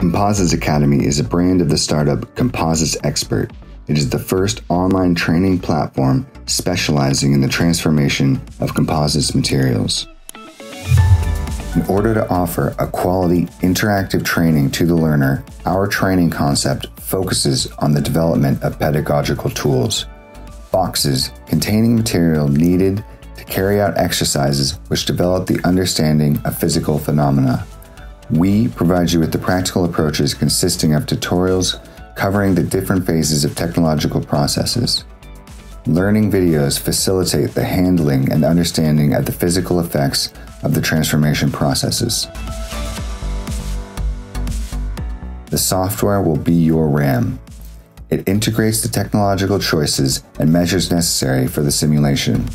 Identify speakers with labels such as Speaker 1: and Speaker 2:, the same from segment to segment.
Speaker 1: Composites Academy is a brand of the startup Composites Expert. It is the first online training platform specializing in the transformation of composites materials. In order to offer a quality, interactive training to the learner, our training concept focuses on the development of pedagogical tools. Boxes containing material needed to carry out exercises which develop the understanding of physical phenomena. We provide you with the practical approaches consisting of tutorials covering the different phases of technological processes. Learning videos facilitate the handling and understanding of the physical effects of the transformation processes. The software will be your RAM. It integrates the technological choices and measures necessary for the simulation.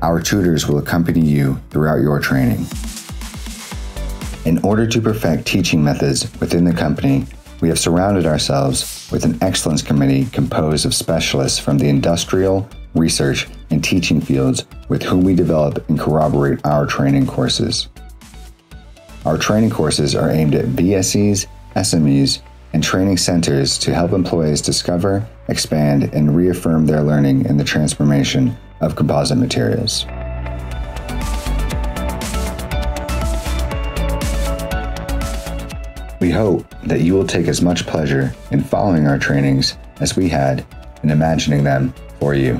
Speaker 1: Our tutors will accompany you throughout your training. In order to perfect teaching methods within the company, we have surrounded ourselves with an excellence committee composed of specialists from the industrial, research, and teaching fields with whom we develop and corroborate our training courses. Our training courses are aimed at VSEs, SMEs, and training centers to help employees discover, expand, and reaffirm their learning in the transformation of composite materials. We hope that you will take as much pleasure in following our trainings as we had in imagining them for you.